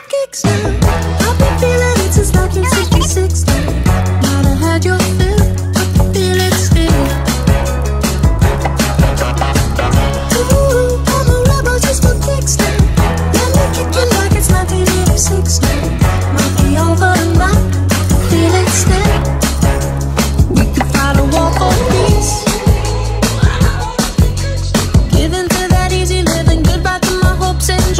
cupcakes now. I've been feeling it since 1966. Might have had your fill, but still. Ooh, I'm a rebel just for kicks now. Let me kick it like it's 1986. Might be over still. We could find a war for. Give in to that easy living, goodbye to my hopes and dreams.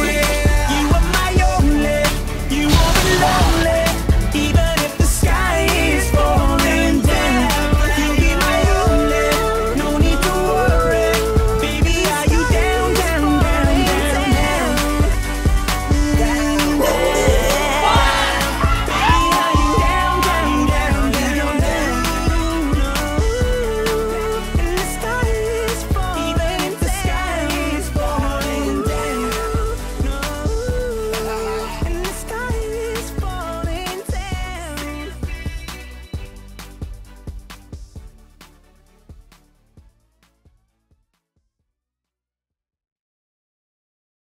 lonely.